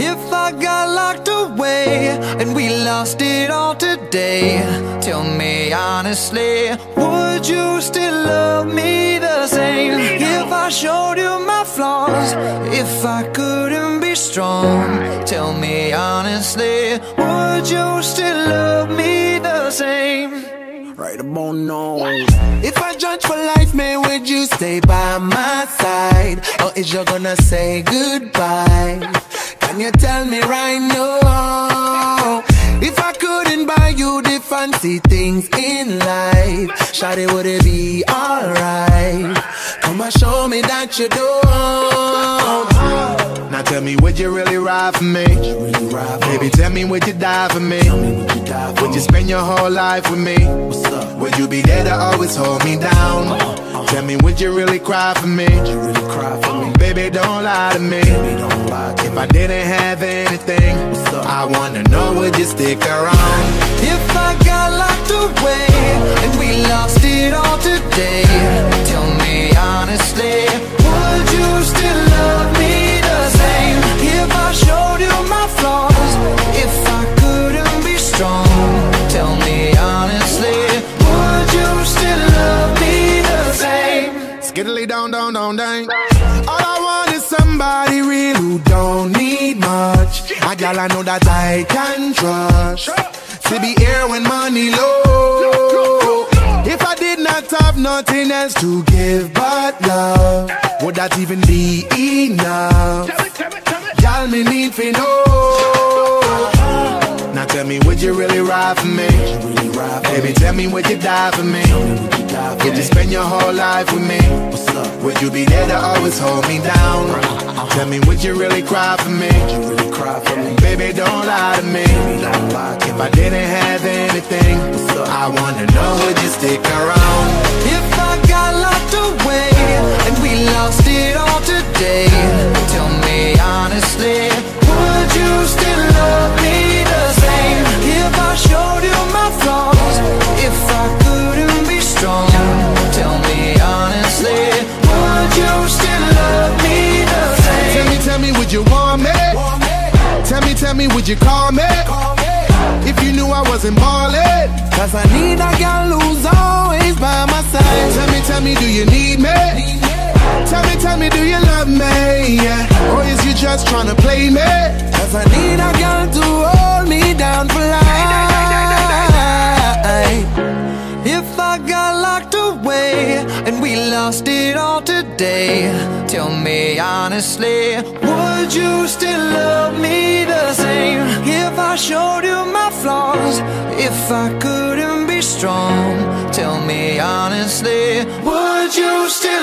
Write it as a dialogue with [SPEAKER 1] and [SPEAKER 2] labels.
[SPEAKER 1] If I got locked away and we lost it all today, tell me honestly, would you still love me the same? If I showed you my flaws, if I couldn't be strong, tell me honestly, would you still love me the same?
[SPEAKER 2] Right about now. If I judge for life, man, would you stay by my side? Or is you gonna say goodbye? Can you tell me right now? If I couldn't buy you the fancy things in life, Shawty, would it be alright? Come and show me that you don't.
[SPEAKER 3] Now tell me, would you really ride for me? Baby, tell me, would you die for me? Would you spend your whole life with me? Would you be there to always hold me down? Tell me, would you really cry for me? Baby, don't lie to me. If I didn't have anything, I wanna know, would you stick around?
[SPEAKER 1] If I got locked away and we lost it all today, tell me same?
[SPEAKER 3] Skiddly down, down, down, down. All I want is somebody real who don't need much. A gal I know that I can trust. To be here when money low. If I did not have nothing else to give but love, would that even be enough? Y'all me need for know. Now tell me, would you really ride for me? Baby, tell me, would you die for me? Would you spend your whole life with me? Would you be there to always hold me down? Tell me, would you really cry for me? Baby, don't lie to me. If I didn't have anything, I wanna know, would you stick around?
[SPEAKER 1] Would you
[SPEAKER 3] want me? Tell me, tell me, would you call me? If you knew I wasn't ballin'.
[SPEAKER 2] Cause I need a girl who's always by my side.
[SPEAKER 3] Tell me, tell me, do you need me? Tell me, tell me, do you love me? Yeah. Or is you just tryna play me?
[SPEAKER 2] Cause I need a
[SPEAKER 1] today, tell me honestly, would you still love me the same? If I showed you my flaws, if I couldn't be strong, tell me honestly, would you still